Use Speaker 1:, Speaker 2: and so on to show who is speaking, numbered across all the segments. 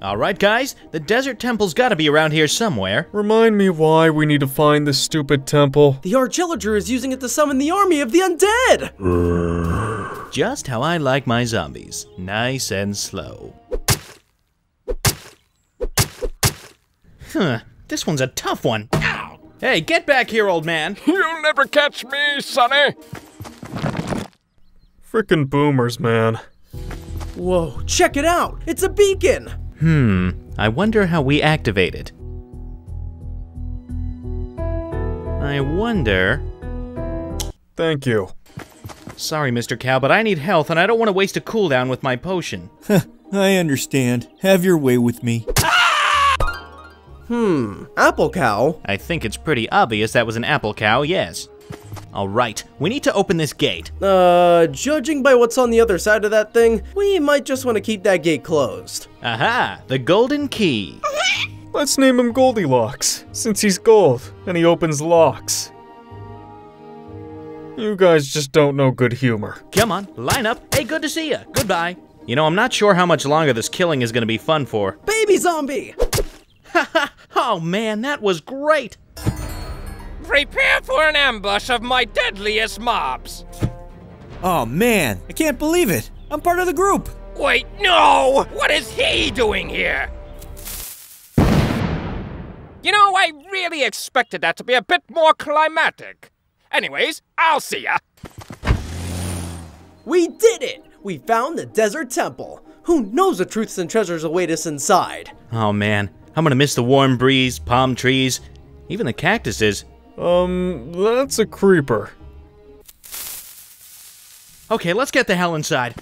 Speaker 1: Alright, guys, the desert temple's gotta be around here somewhere.
Speaker 2: Remind me why we need to find this stupid temple.
Speaker 3: The Arch Illager is using it to summon the army of the undead!
Speaker 1: Just how I like my zombies. Nice and slow. Huh, this one's a tough one. Ow! Hey, get back here, old man.
Speaker 4: You'll never catch me, Sonny.
Speaker 2: Frickin' boomers, man.
Speaker 3: Whoa, check it out! It's a beacon!
Speaker 1: Hmm, I wonder how we activate it. I wonder.
Speaker 2: Thank you.
Speaker 1: Sorry, Mr. Cow, but I need health and I don't want to waste a cooldown with my potion.
Speaker 5: I understand. Have your way with me.
Speaker 3: Hmm, Apple Cow?
Speaker 1: I think it's pretty obvious that was an apple cow, yes. Alright, we need to open this gate.
Speaker 3: Uh, judging by what's on the other side of that thing, we might just want to keep that gate closed.
Speaker 1: Aha, the golden key.
Speaker 2: Let's name him Goldilocks, since he's gold and he opens locks. You guys just don't know good humor.
Speaker 1: Come on, line up. Hey, good to see you. Goodbye. You know, I'm not sure how much longer this killing is gonna be fun for.
Speaker 3: Baby zombie!
Speaker 1: Oh man, that was great.
Speaker 4: Prepare for an ambush of my deadliest mobs.
Speaker 5: Oh man, I can't believe it. I'm part of the group.
Speaker 4: Wait, no! What is he doing here? You know, I really expected that to be a bit more climatic. Anyways, I'll see ya.
Speaker 3: We did it! We found the desert temple. Who knows the truths and treasures await us inside?
Speaker 1: Oh man, I'm gonna miss the warm breeze, palm trees, even the cactuses.
Speaker 2: Um, that's a creeper.
Speaker 1: Okay, let's get the hell inside.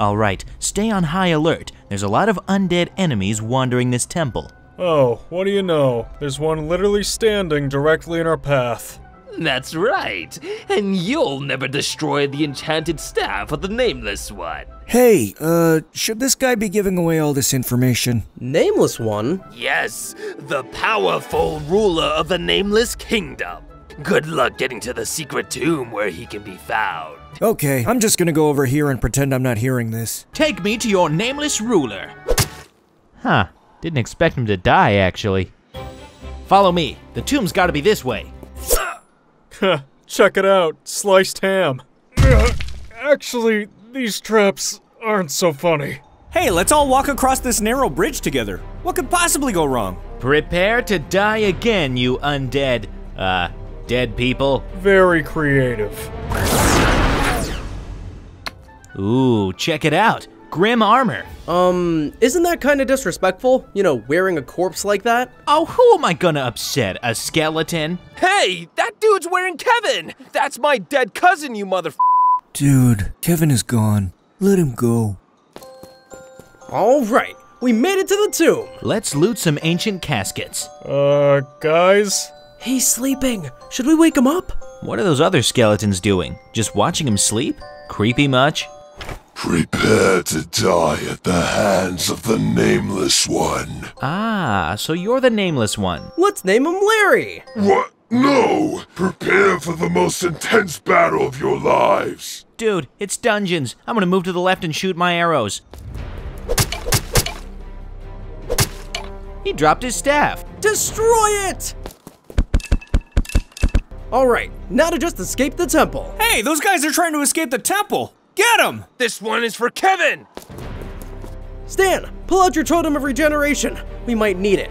Speaker 1: Alright, stay on high alert. There's a lot of undead enemies wandering this temple.
Speaker 2: Oh, what do you know? There's one literally standing directly in our path.
Speaker 6: That's right. And you'll never destroy the enchanted staff of the Nameless One.
Speaker 5: Hey, uh, should this guy be giving away all this information?
Speaker 3: Nameless one?
Speaker 6: Yes, the powerful ruler of the Nameless Kingdom. Good luck getting to the secret tomb where he can be found.
Speaker 5: Okay, I'm just gonna go over here and pretend I'm not hearing this.
Speaker 1: Take me to your nameless ruler. Huh, didn't expect him to die, actually. Follow me. The tomb's gotta be this way.
Speaker 2: Heh, check it out, sliced ham. Actually, these traps aren't so funny.
Speaker 5: Hey, let's all walk across this narrow bridge together. What could possibly go wrong?
Speaker 1: Prepare to die again, you undead, uh, dead people.
Speaker 2: Very creative.
Speaker 1: Ooh, check it out. Grim armor.
Speaker 3: Um, isn't that kind of disrespectful? You know, wearing a corpse like that?
Speaker 1: Oh, who am I gonna upset? A skeleton?
Speaker 4: Hey, that dude's wearing Kevin! That's my dead cousin, you mother.
Speaker 5: Dude, Kevin is gone. Let him go.
Speaker 3: Alright, we made it to the tomb!
Speaker 1: Let's loot some ancient caskets.
Speaker 2: Uh, guys?
Speaker 3: He's sleeping. Should we wake him up?
Speaker 1: What are those other skeletons doing? Just watching him sleep? Creepy much?
Speaker 7: Prepare to die at the hands of the Nameless One.
Speaker 1: Ah, so you're the nameless one.
Speaker 3: Let's name him Larry!
Speaker 7: What? No! Prepare for the most intense battle of your lives.
Speaker 1: Dude, it's dungeons. I'm gonna move to the left and shoot my arrows. He dropped his staff.
Speaker 3: Destroy it! Alright, now to just escape the temple.
Speaker 5: Hey, those guys are trying to escape the temple! Get him!
Speaker 4: This one is for Kevin!
Speaker 3: Stan, pull out your totem of regeneration. We might need it.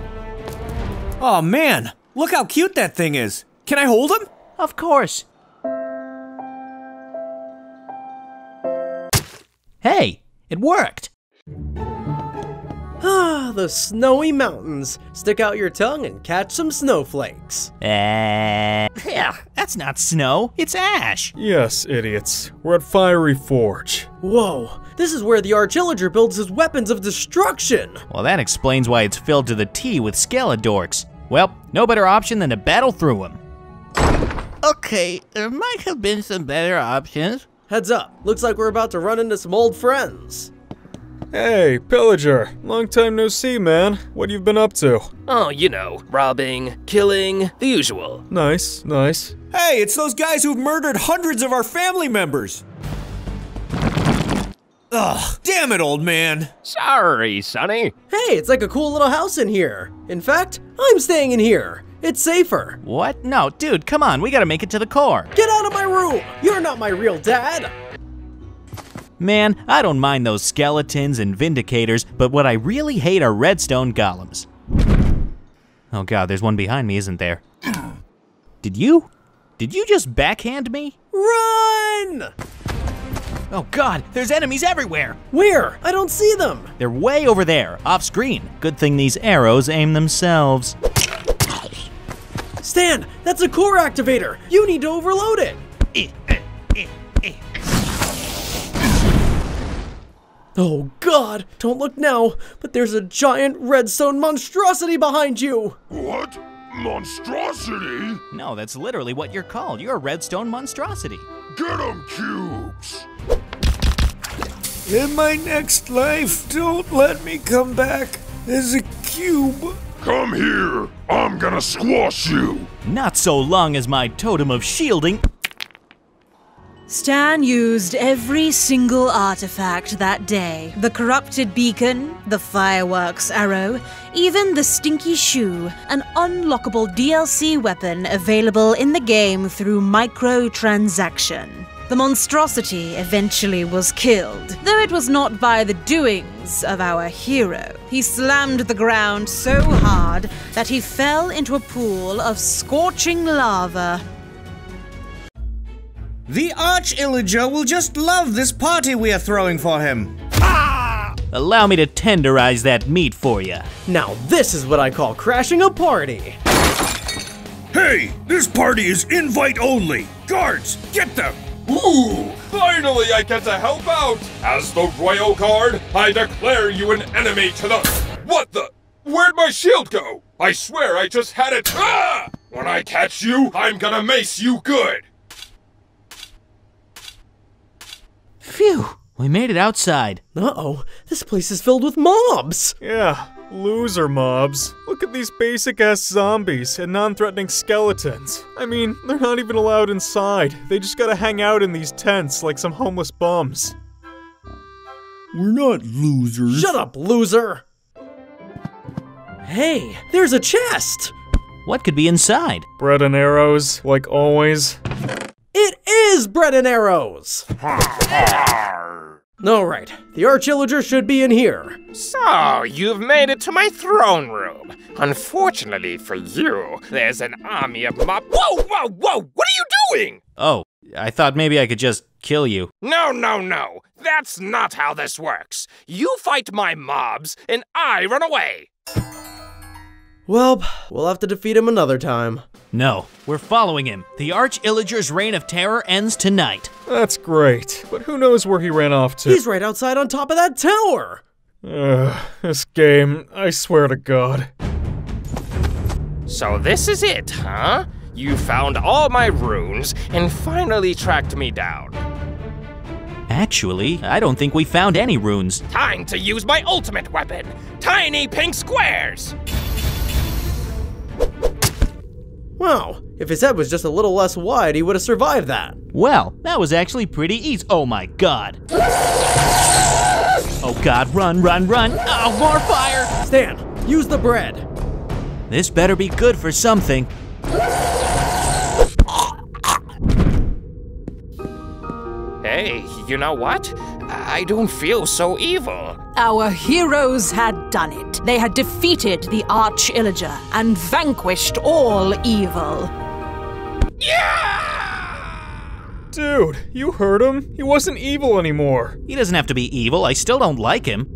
Speaker 5: Oh man, look how cute that thing is. Can I hold him?
Speaker 1: Of course. Hey, it worked.
Speaker 3: Ah, the snowy mountains. Stick out your tongue and catch some snowflakes.
Speaker 1: Uh, yeah, that's not snow, it's ash.
Speaker 2: Yes, idiots. We're at Fiery Forge.
Speaker 3: Whoa, this is where the Arch Illager builds his weapons of destruction.
Speaker 1: Well, that explains why it's filled to the T with Skeledorks. Well, no better option than to battle through them. Okay, there might have been some better options.
Speaker 3: Heads up, looks like we're about to run into some old friends.
Speaker 2: Hey, Pillager. Long time no see, man. What you've been up to?
Speaker 6: Oh, you know, robbing, killing, the usual.
Speaker 2: Nice, nice.
Speaker 5: Hey, it's those guys who've murdered hundreds of our family members! Ugh, damn it, old man.
Speaker 4: Sorry, Sonny.
Speaker 3: Hey, it's like a cool little house in here. In fact, I'm staying in here. It's safer.
Speaker 1: What? No, dude, come on, we gotta make it to the core.
Speaker 3: Get out of my room! You're not my real dad!
Speaker 1: Man, I don't mind those skeletons and vindicators, but what I really hate are redstone golems. Oh god, there's one behind me, isn't there? Did you? Did you just backhand me?
Speaker 3: Run!
Speaker 1: Oh god, there's enemies everywhere!
Speaker 3: Where? I don't see them.
Speaker 1: They're way over there, off screen. Good thing these arrows aim themselves.
Speaker 3: Stan, that's a core activator. You need to overload it.
Speaker 1: Eh,
Speaker 3: Oh god, don't look now, but there's a giant redstone monstrosity behind you.
Speaker 7: What? Monstrosity?
Speaker 1: No, that's literally what you're called. You're a redstone monstrosity.
Speaker 7: Get Get 'em, cubes!
Speaker 5: In my next life, don't let me come back as a cube.
Speaker 7: Come here! I'm gonna squash you!
Speaker 1: Not so long as my totem of shielding.
Speaker 8: Stan used every single artifact that day the corrupted beacon, the fireworks arrow, even the stinky shoe, an unlockable DLC weapon available in the game through microtransaction. The monstrosity eventually was killed, though it was not by the doings of our hero. He slammed the ground so hard that he fell into a pool of scorching lava.
Speaker 5: The Arch Illager will just love this party we are throwing for him.
Speaker 1: Allow me to tenderize that meat for you.
Speaker 3: Now this is what I call crashing a party.
Speaker 5: Hey, this party is invite only. Guards, get them.
Speaker 9: Ooh, finally I get to help out! As the royal guard, I declare you an enemy to the. What the? Where'd my shield go? I swear I just had it. Ah! When I catch you, I'm gonna mace you good!
Speaker 1: We made it outside.
Speaker 3: Uh-oh, this place is filled with mobs.
Speaker 2: Yeah, loser mobs. Look at these basic ass zombies and non threatening skeletons. I mean, they're not even allowed inside. They just gotta hang out in these tents like some homeless bums.
Speaker 5: We're not losers.
Speaker 3: Shut up, loser. Hey, there's a chest.
Speaker 1: What could be inside?
Speaker 2: Bread and arrows, like always.
Speaker 3: It is bread and arrows. All right, the Arch Illager should be in here.
Speaker 4: So, you've made it to my throne room. Unfortunately for you, there's an army of mob. Whoa, whoa, whoa! What are you doing?
Speaker 1: Oh, I thought maybe I could just kill you.
Speaker 4: No, no, no. That's not how this works. You fight my mobs, and I run away.
Speaker 3: Well, we'll have to defeat him another time.
Speaker 1: No, we're following him. The Arch Illager's reign of terror ends tonight.
Speaker 2: That's great, but who knows where he ran off to?
Speaker 3: He's right outside on top of that tower.
Speaker 2: Ugh, this game, I swear to God.
Speaker 4: So this is it, huh? You found all my runes and finally tracked me down.
Speaker 1: Actually, I don't think we found any runes.
Speaker 4: Time to use my ultimate weapon tiny pink squares!
Speaker 3: Wow, if his head was just a little less wide, he would have survived that.
Speaker 1: Well, that was actually pretty easy. Oh my god. Oh god, run, run, run. Oh, more fire!
Speaker 3: Stan, use the bread.
Speaker 1: This better be good for something.
Speaker 4: Hey, you know what? I don't feel so evil.
Speaker 8: Our heroes had done it. They had defeated the Arch Illager and vanquished all evil. Yeah!
Speaker 2: Dude, you heard him. He wasn't evil anymore.
Speaker 1: He doesn't have to be evil. I still don't like him.